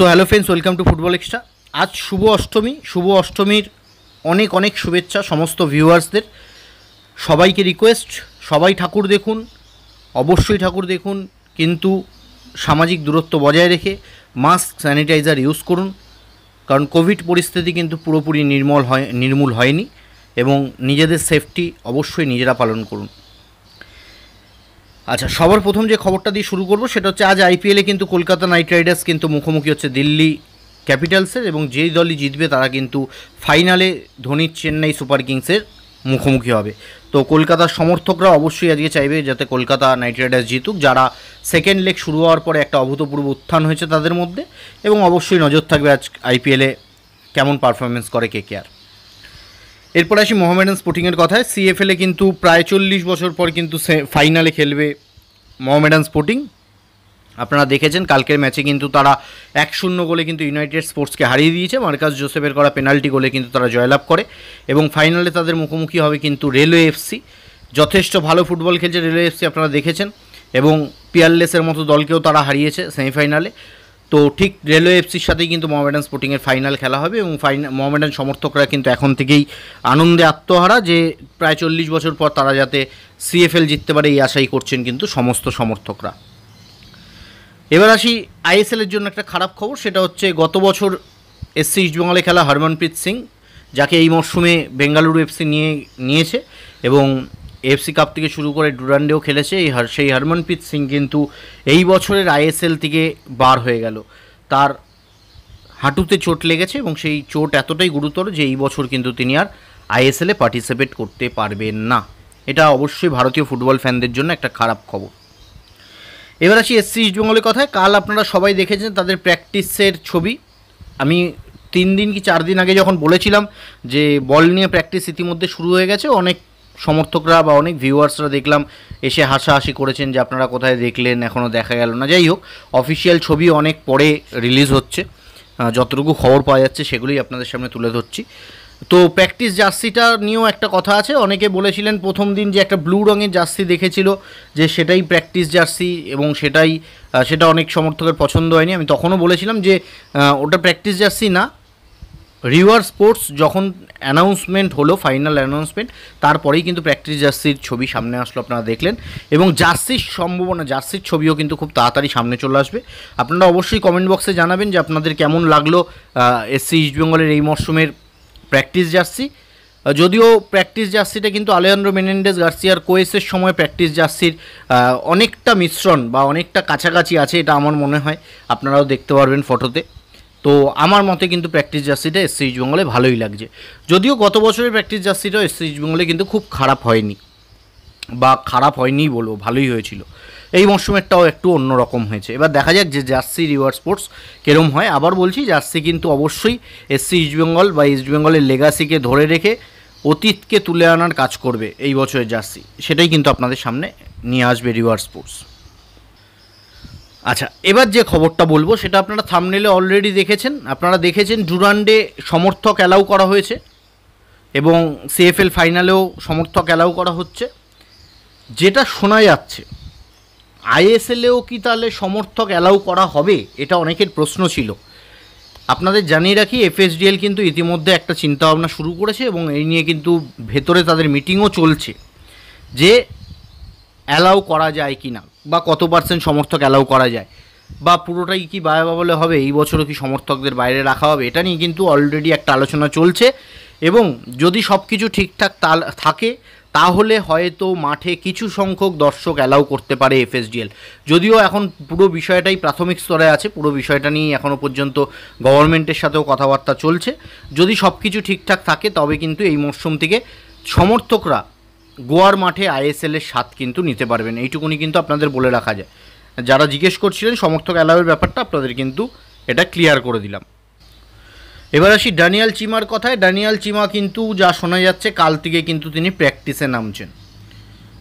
So hello friends welcome to football extra আজ শুভ অষ্টমী। শুভ অষ্টমীর অনেক অনেক শুভেচ্ছা সমস্ত ভিউয়ার্সদের সবাইকে রিকোয়েস্ট সবাই ঠাকুর দেখুন, অবশ্যই ঠাকুর দেখুন, কিন্তু সামাজিক দূরত্ব বজায় রেখে মাস্ক স্যানিটাইজার ইউজ করুন, কারণ কোভিড পরিস্থিতি কিন্তু পুরোপুরি নির্মল হয়, নির্মূল হয়নি, এবং নিজেদের সেফটি অবশ্যই নিজেরা পালন করুন। আচ্ছা সবার প্রথম যে খবরটা দিয়ে শুরু করব সেটা হচ্ছে আজ আইপিএলে কিন্তু কলকাতা নাইট রাইডার্স কিন্তু মুখোমুখি হচ্ছে দিল্লি ক্যাপিটালসের এবং যেই দলই জিতবে তারা কিন্তু ফাইনালে ধোনির চেন্নাই সুপার কিংসের মুখোমুখি হবে। তো কলকাতার সমর্থকরা অবশ্যই আজকে চাইবে যাতে কলকাতা নাইট রাইডার্স জিতুক, যারা সেকেন্ড লেগ শুরু হওয়ার পরে একটা অভূতপূর্ব উত্থান হয়েছে তাদের মধ্যে এবং অবশ্যই নজর থাকবে আজ আইপিএলে কেমন পারফরমেন্স করে কে কে আর এরপর আসি মোহামেডান স্পোর্টিংয়ের কথায়। সিএফএলে কিন্তু প্রায় চল্লিশ বছর পর কিন্তু ফাইনালে খেলবে মোহামেডান স্পোর্টিং। আপনারা দেখেছেন, কালকের ম্যাচে কিন্তু তারা এক শূন্য গোলে কিন্তু ইউনাইটেড স্পোর্টসকে হারিয়ে দিয়েছে। মার্কাস জোসেফের করা পেনাল্টি গোলে কিন্তু তারা জয়লাভ করে। এবং ফাইনালে তাদের মুখোমুখি হবে কিন্তু রেলওয়ে এফসি যথেষ্ট ভালো ফুটবল খেলছে রেলওয়ে এফসি আপনারা দেখেছেন। এবং পিয়ারলেসের মতো দলকেও তারা হারিয়েছে সেমিফাইনালে। তো ঠিক রেলওয়ে এফসির সাথেই কিন্তু মোহামেডান স্পোর্টিংয়ের ফাইনাল খেলা হবে এবং ফাইনাল মোহামেডান সমর্থকরা কিন্তু এখন থেকেই আনন্দে আত্মহারা যে প্রায় চল্লিশ বছর পর তারা যাতে সিএফএল জিততে পারে এই আশাই করছেন কিন্তু সমস্ত সমর্থকরা। এবার আসি আইএসএলের জন্য একটা খারাপ খবর, সেটা হচ্ছে গত বছর এসসি ইস্টবেঙ্গলে খেলা হরমনপ্রীত সিং, যাকে এই মরশুমে বেঙ্গালুরু এফসি নিয়ে, নিয়েছে এবং এফসি কাপ থেকে শুরু করে ডুরান্ডেও খেলেছে। এই সেই হরমনপ্রীত সিং কিন্তু এই বছরের আইএসএল থেকে বার হয়ে গেল। তার হাঁটুতে চোট লেগেছে এবং সেই চোট এতটাই গুরুতর যে এই বছর কিন্তু তিনি আর আইএসএলে পার্টিসিপেট করতে পারবেন না। এটা অবশ্যই ভারতীয় ফুটবল ফ্যানদের জন্য একটা খারাপ খবর। এবার আসি এসসি ইস্টবেঙ্গলের কথায়। কাল আপনারা সবাই দেখেছেন তাদের প্র্যাকটিসের ছবি। আমি তিন দিন কি চার দিন আগে যখন বলেছিলাম যে বল নিয়ে প্র্যাকটিস ইতিমধ্যে শুরু হয়ে গেছে, অনেক সমর্থকরা বা অনেক ভিউয়ার্সরা দেখলাম এসে হাসাহাসি করেছেন যে আপনারা কোথায় দেখলেন এখনও দেখা গেল না। যাই হোক অফিসিয়াল ছবি অনেক পরে রিলিজ হচ্ছে। যতটুকু খবর পাওয়া যাচ্ছে সেগুলোই আপনাদের সামনে তুলে ধরছি। তো প্র্যাকটিস জার্সিটা নিয়েও একটা কথা আছে। অনেকে বলেছিলেন প্রথম দিন যে একটা ব্লু রঙের জার্সি দেখেছিল যে সেটাই প্র্যাকটিস জার্সি এবং সেটাই সেটা অনেক সমর্থকের পছন্দ হয়নি। আমি তখনও বলেছিলাম যে ওটা প্র্যাকটিস জার্সি না। রিভার স্পোর্টস যখন অ্যানাউন্সমেন্ট হলো ফাইনাল অ্যানাউন্সমেন্ট তারপরেই কিন্তু প্র্যাকটিস জার্সির ছবি সামনে আসলো, আপনারা দেখলেন। এবং জার্সির সম্ভাবনা, জার্সির ছবিও কিন্তু খুব তাড়াতাড়ি সামনে চলে আসবে। আপনারা অবশ্যই কমেন্ট বক্সে জানাবেন যে আপনাদের কেমন লাগল এসসি ইস্টবেঙ্গলের এই মরশুমের প্র্যাকটিস জার্সি যদিও প্র্যাকটিস জার্সিটা কিন্তু আলেয়ান্দ্রো মেনেন্ডেস গার্সিয়ার কোয়েসের সময় প্র্যাকটিস জার্সির অনেকটা মিশ্রণ বা অনেকটা কাছাকাছি আছে, এটা আমার মনে হয়। আপনারাও দেখতে পারবেন ফটোতে তো আমার মতে কিন্তু প্র্যাকটিস জার্সিটা এসসি ইস্ট বেঙ্গলে ভালোই লাগছে। যদিও গত বছরের প্র্যাকটিস জার্সিটাও এসসি ইস্ট বেঙ্গলে কিন্তু খুব খারাপ হয়নি বা খারাপ হয়নি বলব ভালোই হয়েছিল। এই মরশুমেরটাও একটু অন্যরকম হয়েছে। এবার দেখা যাক যে জার্সি রিভার স্পোর্টস কেরম হয়। আবার বলছি, জার্সি কিন্তু অবশ্যই এসসি ইস্টবেঙ্গল বা ইস্টবেঙ্গলের লেগাসিকে ধরে রেখে অতীতকে তুলে আনার কাজ করবে এই বছরের জার্সি। সেটাই কিন্তু আপনাদের সামনে নিয়ে আসবে রিভার স্পোর্টস আচ্ছা এবার যে খবরটা বলব, সেটা আপনারা থামনেলে অলরেডি দেখেছেন। আপনারা দেখেছেন ডুরান্ডে সমর্থক অ্যালাউ করা হয়েছে এবং সিএফএল ফাইনালেও সমর্থক অ্যালাউ করা হচ্ছে। যেটা শোনা যাচ্ছে আইএসএলেও কি তাহলে সমর্থক অ্যালাউ করা হবে? এটা অনেকের প্রশ্ন ছিল। আপনাদের জানিয়ে রাখি এফএসডিএল কিন্তু ইতিমধ্যে একটা চিন্তাভাবনা শুরু করেছে এবং এই নিয়ে কিন্তু ভেতরে তাদের মিটিংও চলছে যে অ্যালাউ করা যায় কি না বা কত পার্সেন্ট সমর্থক অ্যালাউ করা যায়? বা পুরোটাই কি বায়া বলে হবে? এই বছরও কি সমর্থকদের বাইরে রাখা হবে? এটা নিয়ে কিন্তু অলরেডি একটা আলোচনা চলছে। এবং যদি সব কিছু ঠিকঠাক থাকে, তাহলে হয়তো মাঠে কিছু সংখ্যক দর্শক অ্যালাউ করতে পারে এফএসডিএল। যদিও এখন পুরো বিষয়টাই প্রাথমিক স্তরে আছে, পুরো বিষয়টা নিয়ে এখনও পর্যন্ত গভর্নমেন্টের সাথেও কথাবার্তা চলছে। যদি সব কিছু ঠিকঠাক থাকে, তবে কিন্তু এই মরশুম থেকে সমর্থকরা গোয়ার মাঠে আইএসএলের স্বাদ কিন্তু নিতে পারবেন। এইটুকুনি কিন্তু আপনাদের বলে রাখা যায়। যারা জিজ্ঞেস করছিলেন সমর্থক অ্যালাউয়ের ব্যাপারটা, আপনাদের কিন্তু এটা ক্লিয়ার করে দিলাম। এবার আসি ডানিয়াল চিমার কথায়। ডানিয়াল চিমা কিন্তু যা শোনা যাচ্ছে, কাল থেকে কিন্তু তিনি প্র্যাকটিসে নামছেন।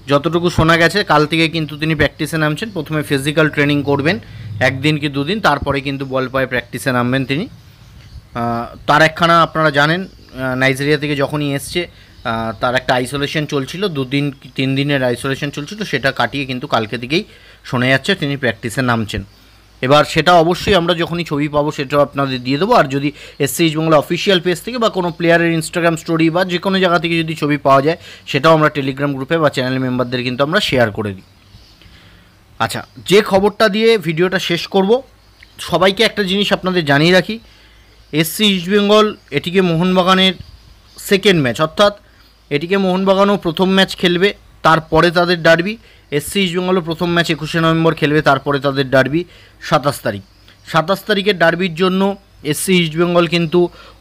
যতটুকু শোনা গেছে, কাল থেকে কিন্তু তিনি প্র্যাকটিসে নামছেন। প্রথমে ফিজিক্যাল ট্রেনিং করবেন, একদিন কি দুদিন, তারপরে কিন্তু বল পায়ে প্র্যাকটিসে নামবেন তিনি। তার একখানা আপনারা জানেন নাইজেরিয়া থেকে যখনই এসছে তার একটা আইসোলেশন চলছিল, দুদিন তিন দিনের আইসোলেশন চলছিল, সেটা কাটিয়ে কিন্তু কালকে দিকেই শোনা যাচ্ছে, তিনি প্র্যাকটিসে নামছেন। এবার সেটা অবশ্যই আমরা যখনই ছবি পাবো সেটাও আপনাদের দিয়ে দেবো, আর যদি এসসি বাংলা অফিসিয়াল পেজ থেকে বা কোনো প্লেয়ারের ইনস্টাগ্রাম স্টোরি বা যে কোনো জায়গা থেকে যদি ছবি পাওয়া যায়, সেটাও আমরা টেলিগ্রাম গ্রুপে বা চ্যানেল মেম্বারদের কিন্তু আমরা শেয়ার করে দিই। আচ্ছা যে খবরটা দিয়ে ভিডিওটা শেষ করব, সবাইকে একটা জিনিস আপনাদের জানিয়ে রাখি এসসি ইস্টবেঙ্গল এটিকে মোহনবাগানের সেকেন্ড ম্যাচ অর্থাৎ এটিকে মোহনবাগানও প্রথম ম্যাচ খেলবে, তারপরে তাদের ডার্বি। এসসি ইস্টবেঙ্গলও প্রথম ম্যাচ একুশে নভেম্বর খেলবে, তারপরে তাদের ডার্বি সাতাশ তারিখ। সাতাশ তারিখের ডার্বির জন্য এসসি ইস্টবেঙ্গল কিন্তু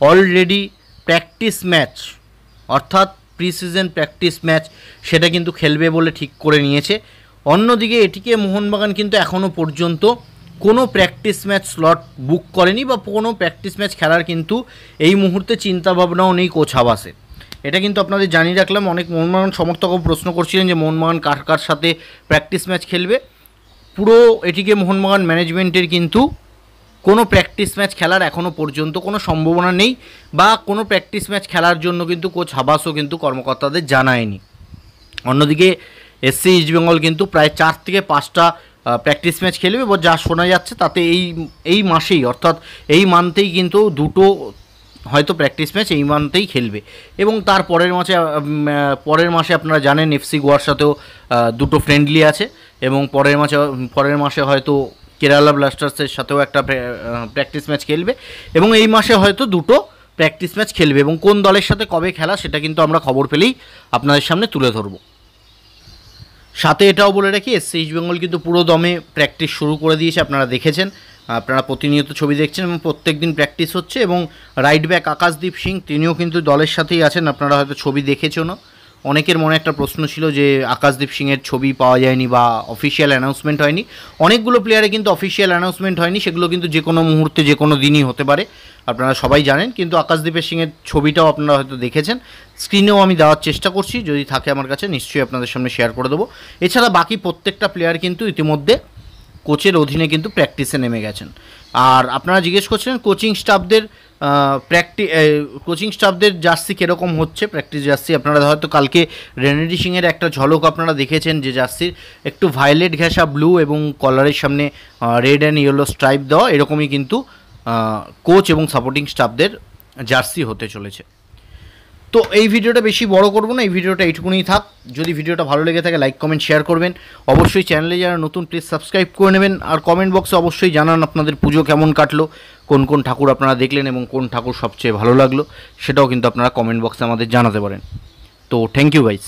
অলরেডি প্র্যাকটিস ম্যাচ অর্থাৎ প্রি সিজন প্র্যাকটিস ম্যাচ সেটা কিন্তু খেলবে বলে ঠিক করে নিয়েছে। অন্যদিকে এটিকে মোহনবাগান কিন্তু এখনও পর্যন্ত কোনো প্র্যাকটিস ম্যাচ স্লট বুক করেনি বা কোনো প্র্যাকটিস ম্যাচ খেলার কিন্তু এই মুহূর্তে চিন্তাভাবনাও নেই কোচ হাবাসে এটা কিন্তু আপনাদের জানিয়ে রাখলাম। অনেক মোহনবাগান সমর্থকও প্রশ্ন করছিলেন যে মোহনবাগান কার কার সাথে প্র্যাকটিস ম্যাচ খেলবে? পুরো এটিকে মোহনবাগান ম্যানেজমেন্টের কিন্তু কোনো প্র্যাকটিস ম্যাচ খেলার এখনও পর্যন্ত কোনো সম্ভাবনা নেই বা কোনো প্র্যাকটিস ম্যাচ খেলার জন্য কিন্তু কোচ হাবাসও কিন্তু কর্মকর্তাদের জানায়নি। অন্যদিকে এসসি ইস্টবেঙ্গল কিন্তু প্রায় চার থেকে পাঁচটা প্র্যাকটিস ম্যাচ খেলবে বা যা শোনা যাচ্ছে তাতে এই এই মাসেই অর্থাৎ এই মান্থেই কিন্তু দুটো হয়তো প্র্যাকটিস ম্যাচ এই মান্থেই খেলবে। এবং তার পরের মাসে পরের মাসে আপনারা জানেন এফসি গোয়ার সাথেও দুটো ফ্রেন্ডলি আছে। এবং পরের মাসে পরের মাসে হয়তো কেরালা ব্লাস্টার্সের সাথেও একটা প্র্যাকটিস ম্যাচ খেলবে। এবং এই মাসে হয়তো দুটো প্র্যাকটিস ম্যাচ খেলবে। এবং কোন দলের সাথে কবে খেলা, সেটা কিন্তু আমরা খবর পেলেই আপনাদের সামনে তুলে ধরবো। সাথে এটাও বলে রাখি এসসি ইস্ট বেঙ্গল কিন্তু পুরো দমে প্র্যাকটিস শুরু করে দিয়েছে, আপনারা দেখেছেন। আপনারা প্রতিনিয়ত ছবি দেখছেন এবং প্রত্যেক দিন প্র্যাকটিস হচ্ছে এবং রাইট ব্যাক আকাশদীপ সিং, তিনিও কিন্তু দলের সাথেই আছেন, আপনারা হয়তো ছবি দেখেছ না অনেকের মনে একটা প্রশ্ন ছিল যে আকাশদীপ সিংয়ের ছবি পাওয়া যায়নি বা অফিসিয়াল অ্যানাউন্সমেন্ট হয়নি। অনেকগুলো প্লেয়ারে কিন্তু অফিসিয়াল অ্যানাউন্সমেন্ট হয়নি, সেগুলো কিন্তু যে কোনো মুহূর্তে, যে কোনো দিনই হতে পারে, আপনারা সবাই জানেন, কিন্তু আকাশদীপের সিংয়ের ছবিটাও আপনারা হয়তো দেখেছেন। স্ক্রিনেও আমি দেওয়ার চেষ্টা করছি, যদি থাকে আমার কাছে, নিশ্চয়ই আপনাদের সামনে শেয়ার করে দেবো। এছাড়া বাকি প্রত্যেকটা প্লেয়ার কিন্তু ইতিমধ্যে কোচের অধীনে কিন্তু প্র্যাকটিসে নেমে গেছেন। আর আপনারা জিজ্ঞেস করছিলেন কোচিং স্টাফদের প্র্যাকটি কোচিং স্টাফদের জার্সি কীরকম হচ্ছে? প্র্যাকটিস জার্সি আপনারা হয়তো কালকে রেনেডি সিংয়ের একটা ঝলক আপনারা দেখেছেন যে জার্সির একটু ভায়োলেট ঘেঁষা ব্লু এবং কলারের সামনে রেড অ্যান্ড ইয়েলো স্ট্রাইপ দেওয়া এরকমই কিন্তু কোচ এবং সাপোর্টিং স্টাফদের জার্সি হতে চলেছে। তো এই ভিডিওটা বেশি বড় করব না, এই ভিডিওটা এইটুকুনি থাক। যদি ভিডিওটা ভালো লেগে থাকে লাইক কমেন্ট শেয়ার করবেন। অবশ্যই চ্যানেলে যারা নতুন প্লিজ সাবস্ক্রাইব করে নেবেন। আর কমেন্ট বক্সে অবশ্যই জানান আপনাদের পুজো কেমন কাটলো, কোন কোন ঠাকুর আপনারা দেখলেন এবং কোন ঠাকুর সবচেয়ে ভালো লাগল, সেটাও কিন্তু আপনারা কমেন্ট বক্সে আমাদের জানাতে পারেন। তো থ্যাংক ইউ গাইস